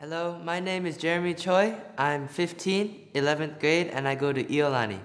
Hello, my name is Jeremy Choi. I'm 15, 11th grade, and I go to Iolani.